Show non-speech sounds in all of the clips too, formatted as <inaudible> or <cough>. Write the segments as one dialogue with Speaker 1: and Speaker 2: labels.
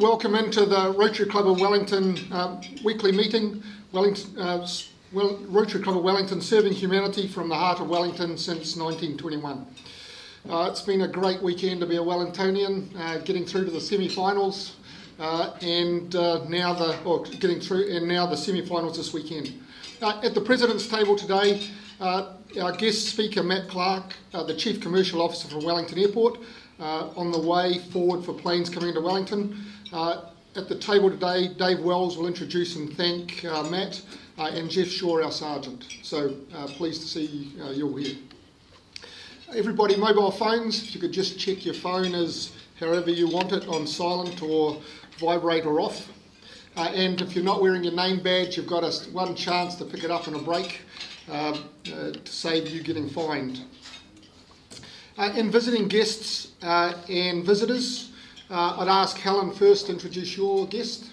Speaker 1: Uh, welcome into the Rotary Club of Wellington um, weekly meeting. Wellington, uh, well, Rotary Club of Wellington serving humanity from the heart of Wellington since 1921. Uh, it's been a great weekend to be a Wellingtonian, uh, getting through to the semi-finals, uh, and uh, now the or getting through, and now the semi-finals this weekend. at the president's table today, our guest speaker Matt Clark, the Chief Commercial Officer from Wellington Airport, uh, on the way forward for planes coming into Wellington. Uh, at the table today, Dave Wells will introduce and thank uh, Matt uh, and Jeff Shaw, our sergeant. So uh, pleased to see uh, you all here. Everybody, mobile phones, if you could just check your phone as however you want it on silent or vibrate or off. and if you're not wearing your name badge, you've got a, one chance to pick it up in a break um, to save you getting fined. Uh, in visiting guests uh, and visitors, uh, I'd ask Helen first to introduce your guest. <laughs>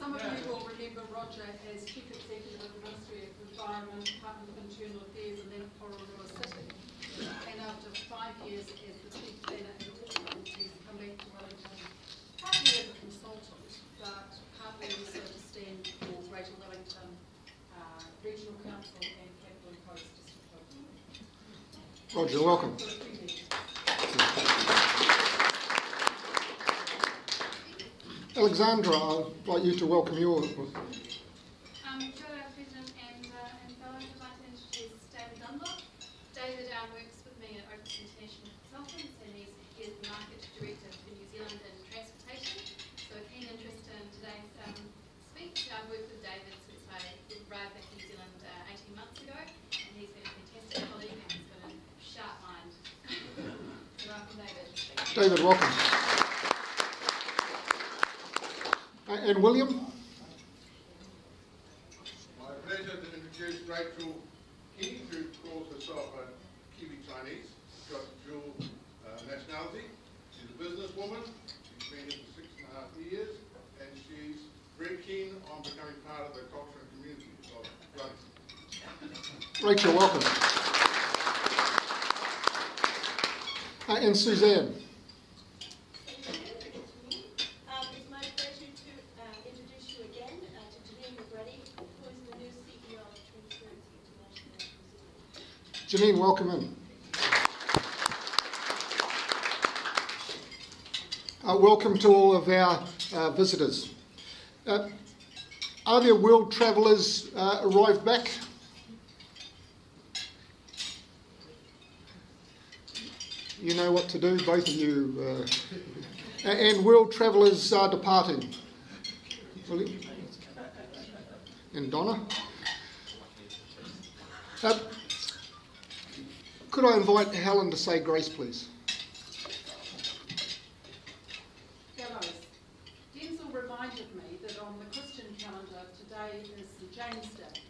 Speaker 2: Some of you will remember Roger as Chief Executive of the Ministry of Environment, Department of Internal Affairs and then Porirua City. And after five years as the Chief Planner in Auckland, he's come back to Wellington, partly as a consultant, but partly also to stand for Greater Wellington uh, Regional Council and Capital and Coast District Oh, Council.
Speaker 1: Roger, welcome. Alexandra, I'd like you to welcome your. Thrilled to have
Speaker 3: Ms. Anda and Taylor from Tata Industries stand with us. Taylor with me at Open Innovation. Talking to Denise is market director for New Zealand and transportation. So, keen interest in today's um, President and, uh, and fellows, I'd like to introduce David Dunlop. David uh, works with me at Opus International Consultants and he's, he's the Market Director for New Zealand and Transportation. So if keen interest in today's um, speech, I worked with David since I arrived back in New Zealand uh, 18 months ago and he's been a fantastic colleague and he's got a sharp mind. so welcome David.
Speaker 1: Welcome. And William?
Speaker 4: My pleasure to introduce Rachel King, who calls herself a Kiwi Chinese. She's got dual uh, nationality. She's a businesswoman. She's been here for six and a half years, and she's very keen on becoming part of the culture and community of Wellington.
Speaker 1: Rachel, welcome. Uh, and Suzanne?
Speaker 5: Um, it's my pleasure to uh, introduce you again uh, to Janine McGruddy, who is the new CEO of Transparency International New Zealand.
Speaker 1: Janine, welcome in. Uh, welcome to all of our uh, visitors. Uh, are there world travellers uh, arrived back? You know what to do, both of you. Uh, and world travellers are departing. And Donna? Could I invite Helen to say grace, please?
Speaker 2: Fellows, Denzel reminded me that on the Christian calendar today is St James Day.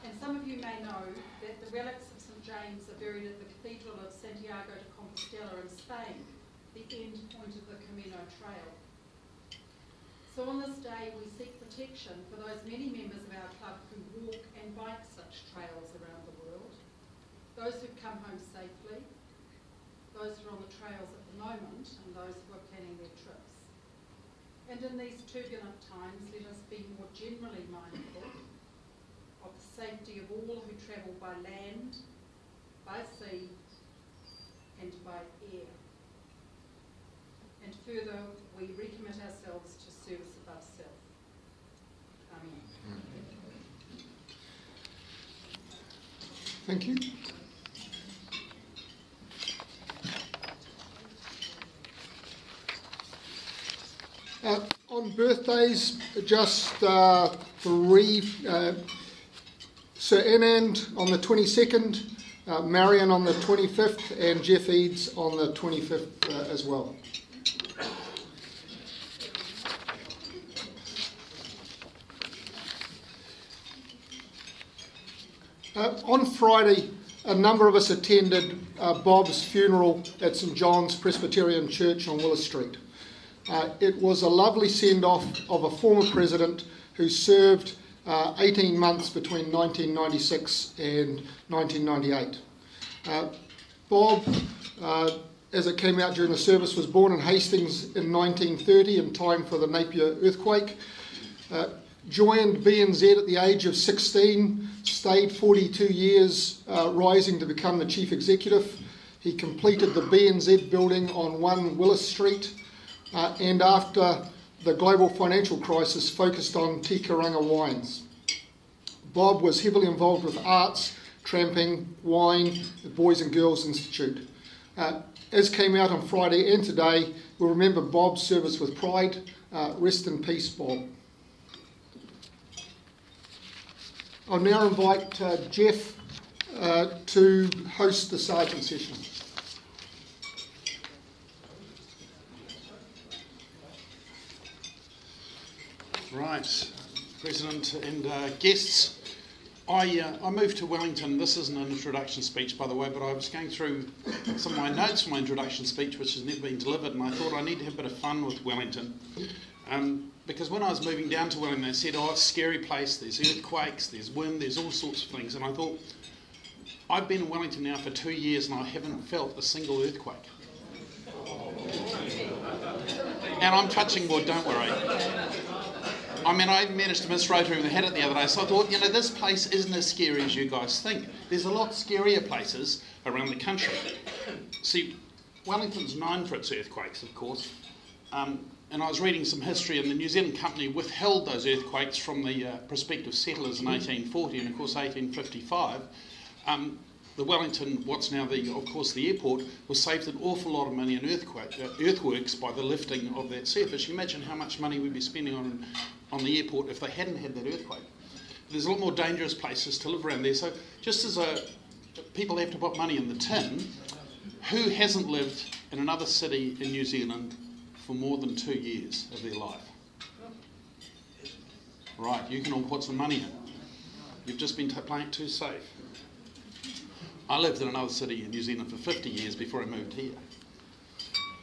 Speaker 2: And some of you may know that the relics of St James are buried at the Cathedral of Santiago de Compostela in Spain, the end point of the Camino Trail. So on this day we seek protection for those many members of our club who walk and bike such trails around those who've come home safely, those who are on the trails at the moment and those who are planning their trips. And in these turbulent times, let us be more generally mindful of the safety of all who travel by land, by sea and by air. And further, we recommit ourselves to service above self. Amen.
Speaker 1: Thank you. Uh, on birthdays, just uh, three. Uh, Sir Anand on the 22nd, uh, Marion on the 25th, and Jeff Eads on the 25th uh, as well. Uh, on Friday, a number of us attended uh, Bob's funeral at St John's Presbyterian Church on Willis Street. Uh, it was a lovely send off of a former president who served uh, 18 months between 1996 and 1998. Uh, Bob, uh, as it came out during the service, was born in Hastings in 1930 in time for the Napier earthquake. Uh, joined BNZ at the age of 16, stayed 42 years, uh, rising to become the chief executive. He completed the BNZ building on 1 Willis Street, uh, and after the global financial crisis, focused on Te Kairanga wines. Bob was heavily involved with arts, tramping, wine, the Boys and Girls Institute. Uh, as came out on Friday and today, we'll remember Bob's service with pride. Uh, rest in peace, Bob. I'll now invite uh, Jeff uh, to host the sergeant session.
Speaker 6: Right, President and uh, guests. I, uh, I moved to Wellington. This isn't an introduction speech, by the way, but I was going through some of my notes for my introduction speech, which has never been delivered, and I thought I need to have a bit of fun with Wellington. Um, because when I was moving down to Wellington, they said, oh, it's a scary place, there's earthquakes, there's wind, there's all sorts of things. And I thought, I've been in Wellington now for two years and I haven't felt a single earthquake. And I'm touching wood, don't worry. I mean, I even managed to miss Rotary the head it the other day, so I thought, you know, this place isn't as scary as you guys think. There's a lot scarier places around the country. See, Wellington's known for its earthquakes, of course. Um, and I was reading some history, and the New Zealand company withheld those earthquakes from the uh, prospective settlers in 1840 and, of course, 1855. Um, the Wellington, what's now the, of course, the airport, was saved an awful lot of money in earthquake, uh, earthworks by the lifting of that surface. You imagine how much money we'd be spending on on the airport if they hadn't had that earthquake. There's a lot more dangerous places to live around there. So just as a people have to put money in the tin, who hasn't lived in another city in New Zealand for more than two years of their life? Right, you can all put some money in. You've just been t- playing it too safe. I lived in another city in New Zealand for 50 years before I moved here.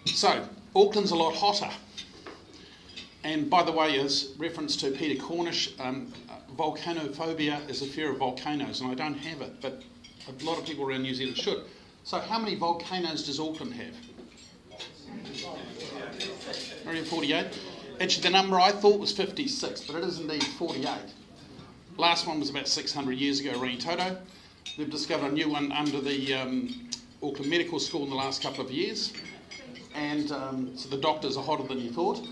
Speaker 6: So, Auckland's a lot hotter. And by the way, as reference to Peter Cornish, um, volcanophobia is a fear of volcanoes, and I don't have it, but a lot of people around New Zealand should. So, how many volcanoes does Auckland have? Area 48. Actually, the number I thought was 56, but it is indeed 48. Last one was about 600 years ago, Rangitoto. They've discovered a new one under the um, Auckland Medical School in the last couple of years. And um, so the doctors are hotter than you thought.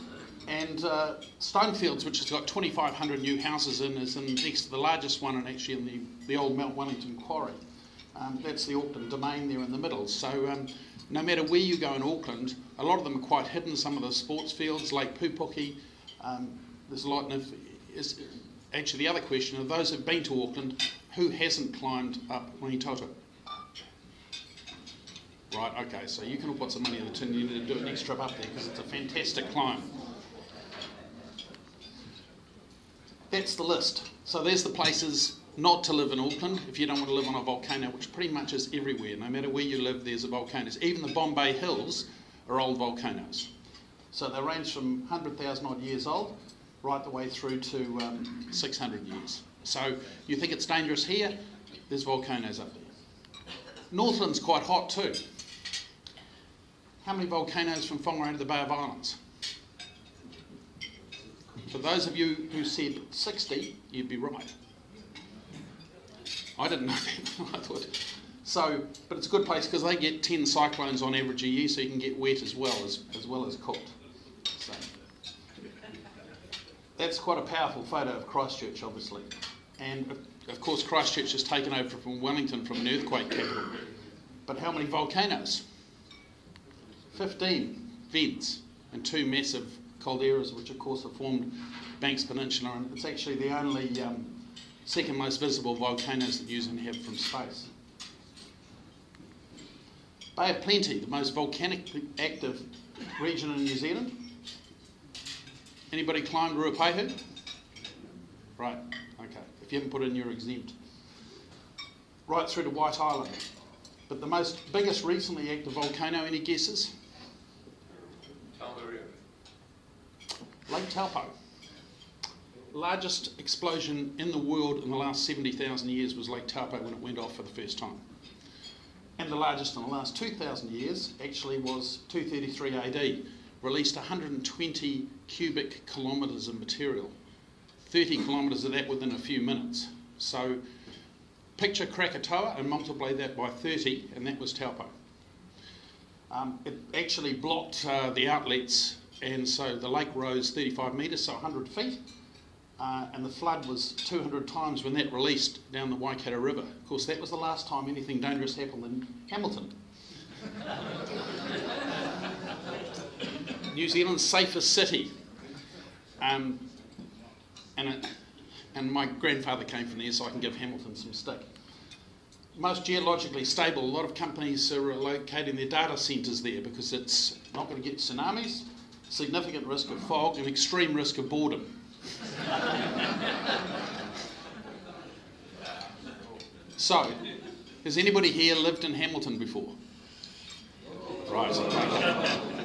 Speaker 6: And uh, Stonefields, which has got 2,500 new houses in, is in next to the largest one, and actually in the, the old Mount Wellington quarry. Um, that's the Auckland domain there in the middle. So um, no matter where you go in Auckland, a lot of them are quite hidden. Some of the sports fields, Lake Pupuke, um, there's a lot. And if, actually, the other question of those who've been to Auckland, who hasn't climbed up Rangitoto? Right, okay, so you can put some money in the tin. You need to do an extra up there because it's a fantastic climb. That's the list. So there's the places not to live in Auckland if you don't want to live on a volcano, which pretty much is everywhere. No matter where you live, there's a volcano. Even the Bombay Hills are old volcanoes. So they range from 100,000 odd years old right the way through to um, 600 years. So you think it's dangerous here? There's volcanoes up there. Northland's quite hot too. How many volcanoes from Whangarei to the Bay of Islands? For those of you who said 60, you'd be right. I didn't know <laughs> that. I thought so, but it's a good place because they get 10 cyclones on average a year, so you can get wet as well as as well as cooked. So that's quite a powerful photo of Christchurch, obviously, and of course Christchurch is taken over from Wellington from an earthquake capital. But how many volcanoes? 15 vents and two massive calderas, which of course have formed Banks Peninsula, and it's actually the only um, second most visible volcanoes that New Zealand have from space. Bay of Plenty, the most volcanically active region in New Zealand. Anybody climbed Ruapehu? Right, okay. If you haven't put in, you're exempt. Right through to White Island. But the most biggest recently active volcano, any guesses? Lake Taupo. largest explosion in the world in the last 70,000 years was Lake Taupo when it went off for the first time. And the largest in the last 2,000 years actually was 233 AD, released 120 cubic kilometres of material. 30 kilometres of that within a few minutes. So picture Krakatoa and multiply that by 30, and that was Taupo. Um, it actually blocked uh, the outlets, and so the lake rose 35 metres, so 100 feet. Uh, and the flood was 200 times when that released down the Waikato River. Of course, that was the last time anything dangerous happened in Hamilton. New Zealand's safest city. Um, and, it, and my grandfather came from there, so I can give Hamilton some stick. Most geologically stable, a lot of companies are locating their data centres there because it's not going to get tsunamis, significant risk of fog, and extreme risk of boredom. so, has anybody here lived in Hamilton before? Right.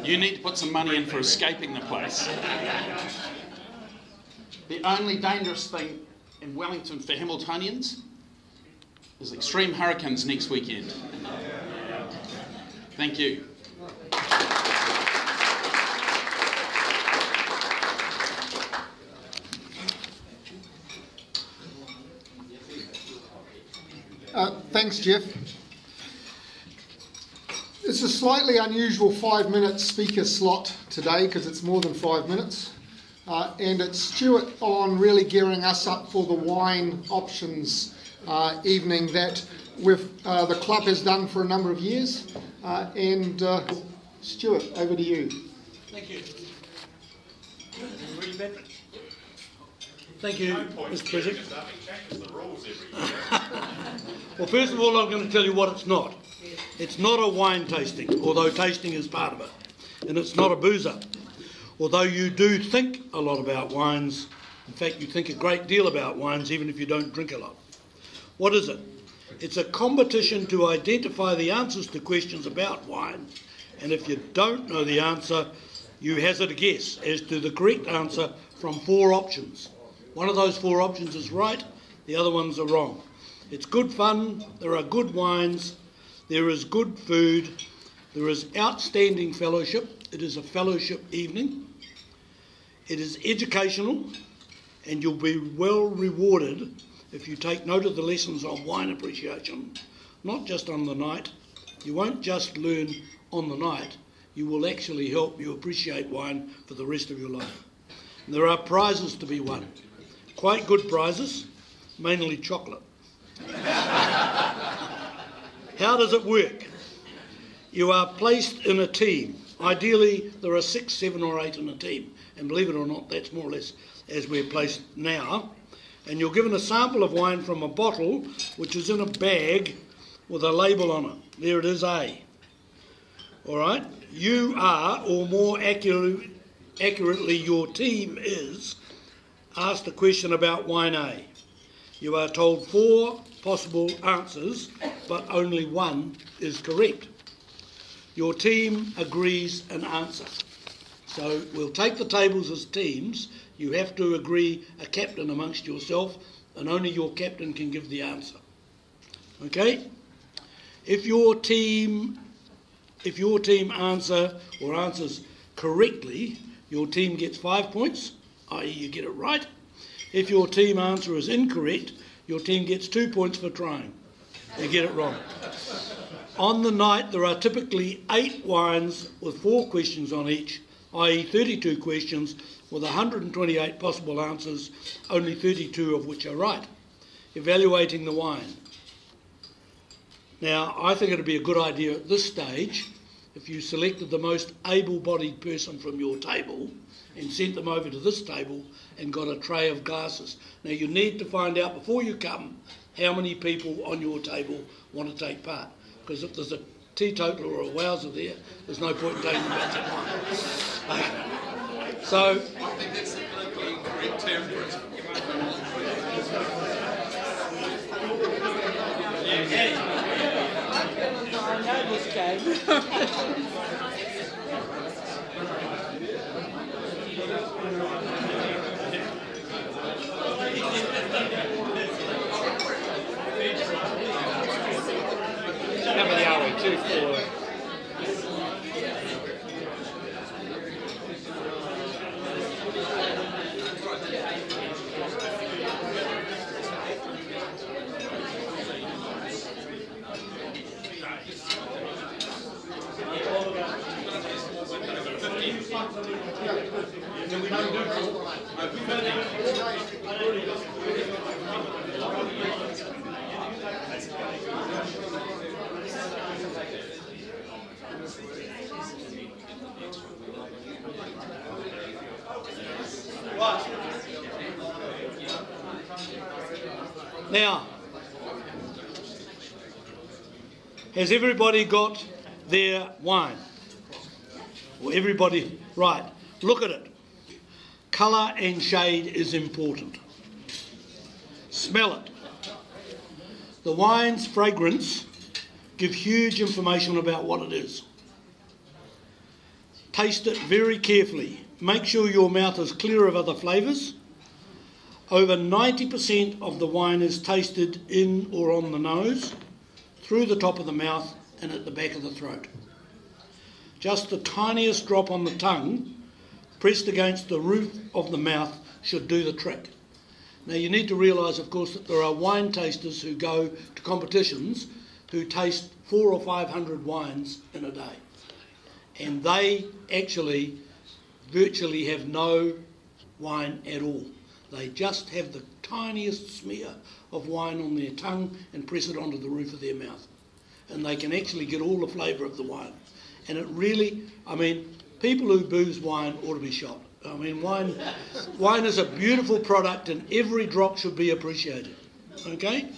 Speaker 6: You need to put some money in for escaping the place. The only dangerous thing in Wellington for Hamiltonians is extreme hurricanes next weekend. Thank you.
Speaker 1: Uh, thanks, Jeff. It's a slightly unusual five minute speaker slot today because it's more than five minutes. Uh, and it's Stuart on really gearing us up for the wine options uh, evening that uh, the club has done for a number of years. Uh, and Stuart, over to you.
Speaker 7: Thank you. Thank you, Mr. President. <laughs> well, first of all, I'm going to tell you what it's not. It's not a wine tasting, although tasting is part of it. And it's not a boozer, although you do think a lot about wines. In fact, you think a great deal about wines, even if you don't drink a lot. What is it? It's a competition to identify the answers to questions about wine. And if you don't know the answer, you hazard a guess as to the correct answer from four options. One of those four options is right, the other ones are wrong. It's good fun, there are good wines, there is good food, there is outstanding fellowship. It is a fellowship evening. It is educational, and you'll be well rewarded if you take note of the lessons on wine appreciation, not just on the night. You won't just learn on the night, you will actually help you appreciate wine for the rest of your life. And there are prizes to be won quite good prizes, mainly chocolate. How does it work? You are placed in a team. Ideally, there are six, seven, or eight in a team. And believe it or not, that's more or less as we're placed now. And you're given a sample of wine from a bottle, which is in a bag with a label on it. There it is, A. All right? You are, or more accurately, accurately your team is, asked a question about wine A. You are told four possible answers, but only one is correct. Your team agrees an answer. So we'll take the tables as teams. You have to agree a captain amongst yourself, and only your captain can give the answer. Okay? If your team if your team answer or answers correctly, your team gets five points i.e., you get it right. If your team answer is incorrect, your team gets two points for trying. You get it wrong. On the night, there are typically eight wines with four questions on each, i.e., 32 questions with 128 possible answers, only 32 of which are right. Evaluating the wine. Now, I think it would be a good idea at this stage if you selected the most able bodied person from your table and sent them over to this table and got a tray of glasses. Now, you need to find out before you come how many people on your table want to take part. Because if there's a teetotaler or a wowser there, there's no point in taking them back to wine. so. I think that's the incorrect term for it. I know this game. <laughs>
Speaker 8: Number the two, four.
Speaker 7: Now, has everybody got their wine? Well, everybody, right, look at it. Colour and shade is important. Smell it. The wine's fragrance give huge information about what it is. Taste it very carefully. Make sure your mouth is clear of other flavours. Over 90% of the wine is tasted in or on the nose, through the top of the mouth, and at the back of the throat. Just the tiniest drop on the tongue, pressed against the roof of the mouth, should do the trick. Now, you need to realise, of course, that there are wine tasters who go to competitions who taste four or five hundred wines in a day. And they actually virtually have no wine at all. They just have the tiniest smear of wine on their tongue and press it onto the roof of their mouth. And they can actually get all the flavour of the wine. And it really, I mean, people who booze wine ought to be shot. I mean, wine, wine is a beautiful product and every drop should be appreciated. Okay?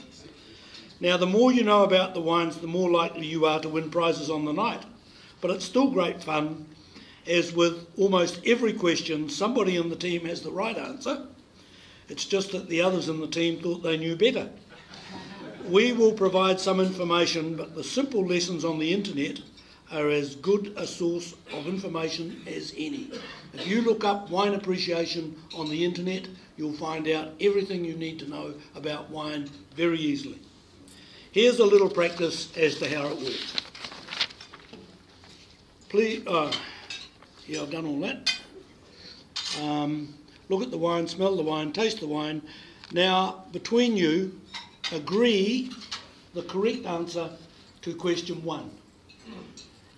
Speaker 7: Now, the more you know about the wines, the more likely you are to win prizes on the night. But it's still great fun, as with almost every question, somebody in the team has the right answer. It's just that the others in the team thought they knew better. We will provide some information, but the simple lessons on the internet are as good a source of information as any. If you look up wine appreciation on the internet, you'll find out everything you need to know about wine very easily. Here's a little practice as to how it works. Please, uh, yeah, I've done all that. Um, look at the wine, smell the wine, taste the wine. Now, between you, agree the correct answer to question one.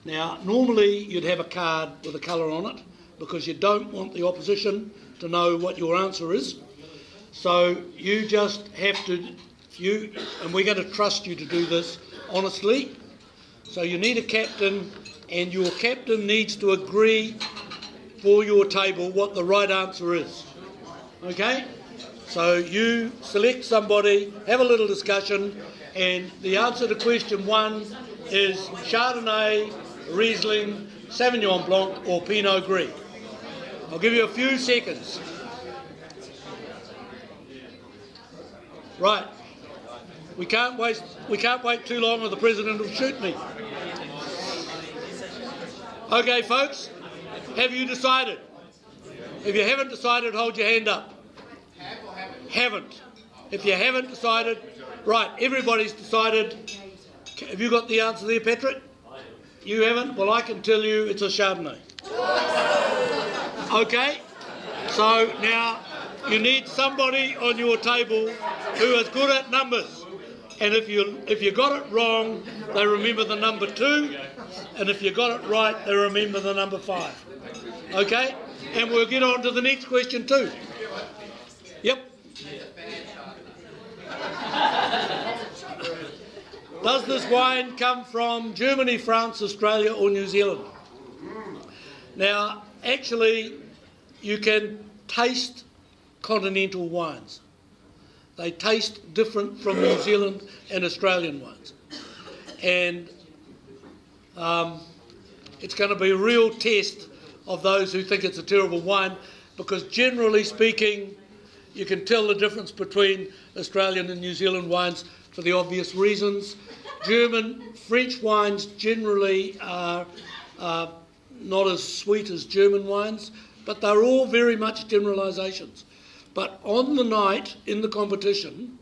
Speaker 7: Now, normally you'd have a card with a colour on it because you don't want the opposition to know what your answer is. So you just have to, you, and we're going to trust you to do this honestly. So you need a captain, and your captain needs to agree for your table what the right answer is. Okay? So you select somebody, have a little discussion, and the answer to question one is Chardonnay, Riesling, Sauvignon Blanc, or Pinot Gris. I'll give you a few seconds. Right. We can't waste. We can't wait too long, or the president will shoot me. Okay, folks. Have you decided? If you haven't decided, hold your hand up. Haven't. If you haven't decided, right, everybody's decided. Have you got the answer there, Patrick? You haven't? Well, I can tell you it's a Chardonnay. Okay? So now you need somebody on your table who is good at numbers. And if you if you got it wrong, they remember the number two, and if you got it right, they remember the number five. Okay? And we'll get on to the next question too. Yep. Does this wine come from Germany, France, Australia, or New Zealand? Now, actually, you can taste continental wines. They taste different from New Zealand and Australian wines. And um, it's going to be a real test of those who think it's a terrible wine because, generally speaking, you can tell the difference between Australian and New Zealand wines for the obvious reasons. German, French wines generally are not as sweet as German wines, but they're all very much generalisations. But on the night in the competition,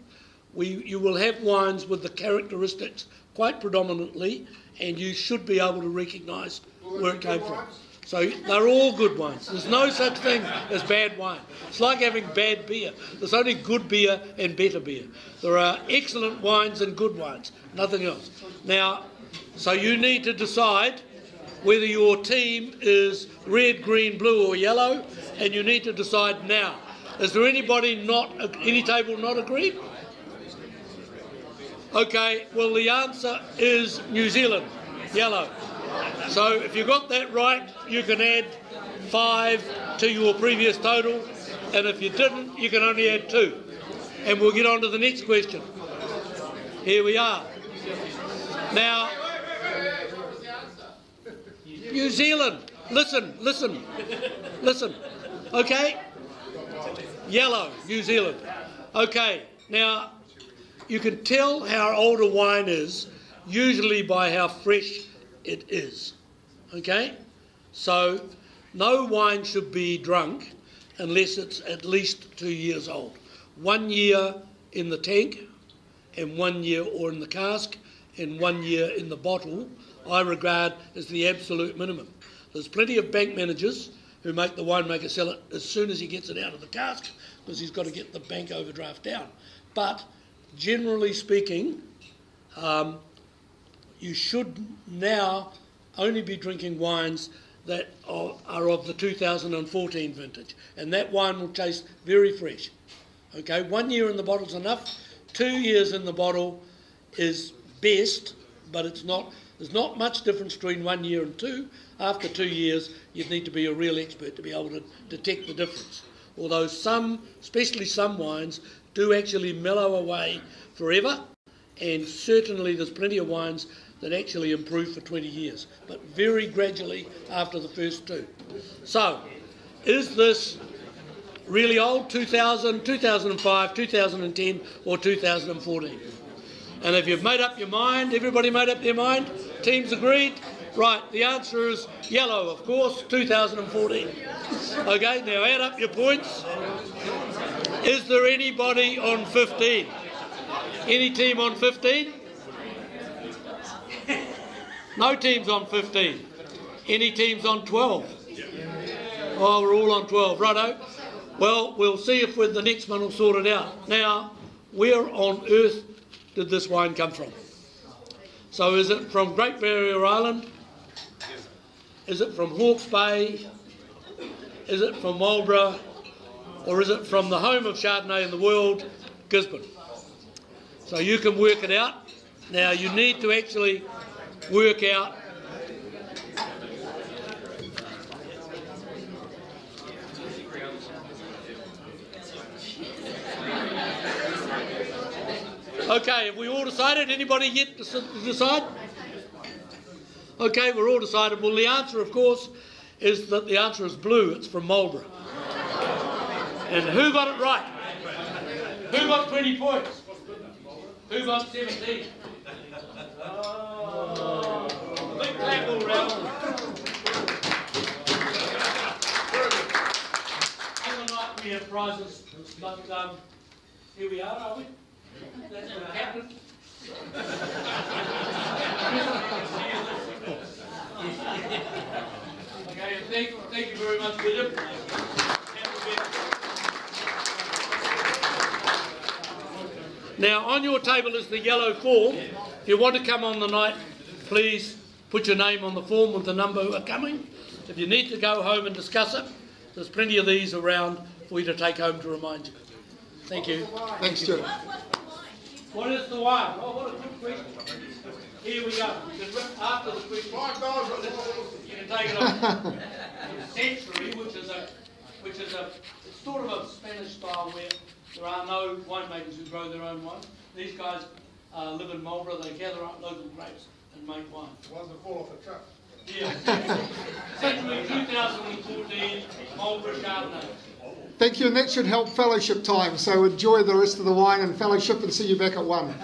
Speaker 7: we, you will have wines with the characteristics quite predominantly, and you should be able to recognise where it came from. So they're all good wines. There's no such thing as bad wine. It's like having bad beer. There's only good beer and better beer. There are excellent wines and good wines, nothing else. Now, so you need to decide whether your team is red, green, blue, or yellow, and you need to decide now. Is there anybody not, any table not agreed? Okay, well, the answer is New Zealand, yellow. So if you got that right, you can add five to your previous total, and if you didn't, you can only add two. And we'll get on to the next question. Here we are. Now, New Zealand, listen, listen, listen. Okay? Yellow, New Zealand. Okay, now you can tell how old a wine is usually by how fresh it is. Okay? So, no wine should be drunk unless it's at least two years old. One year in the tank, and one year or in the cask, and one year in the bottle, I regard as the absolute minimum. There's plenty of bank managers who make the winemaker sell it as soon as he gets it out of the cask because he's got to get the bank overdraft down. But generally speaking, um, you should now only be drinking wines that are, of the 2014 vintage, and that wine will taste very fresh. Okay, one year in the bottle is enough. Two years in the bottle is best, but it's not. There's not much difference between one year and two. After two years, you'd need to be a real expert to be able to detect the difference. Although some, especially some wines, do actually mellow away forever, and certainly there's plenty of wines that actually improved for 20 years, but very gradually after the first two. So, is this really old 2000, 2005, 2010, or 2014? And if you've made up your mind, everybody made up their mind, teams agreed, right, the answer is yellow, of course, 2014. Okay, now add up your points. Is there anybody on 15? Any team on 15? No teams on 15. Any teams on 12? Oh, we're all on 12. Righto. Well, we'll see if the next one will sort it out. Now, where on earth did this wine come from? So is it from Great Barrier Island? Is it from Hawke's Bay? Is it from Marlborough? Or is it from the home of Chardonnay in the world, Gisborne? So you can work it out. Now you need to actually work out Okay, have we all decided? Anybody yet to decide? Okay, we're all decided. Well, the answer, of course, is that the answer is blue. It's from Marlborough. And who got it right? Who got 20 points? Who got 17? On the night we have prizes, but um, here we are, are we? That's the captain. okay, thank, thank you very much, William. Now, on your table is the yellow form. If you want to come on the night, please put your name on the form with the number who are coming. If you need to go home and discuss it, there's plenty of these around for you to take home to remind you. Thank you.
Speaker 1: Thanks, Stuart.
Speaker 7: What is the wine? Oh, what a good question. Here we go. After the question, you can take it on. <laughs> Century, which is a, which is a, it's sort of a Spanish style where there are no winemakers who grow their own wine. These guys uh, live in Marlborough. They gather up local grapes and make wine.
Speaker 4: The ones that fall off the truck.
Speaker 7: Yeah. <laughs> Century 2014 Marlborough Chardonnay.
Speaker 1: Thank you, and that should help fellowship time. So enjoy the rest of the wine and fellowship and see you back at one.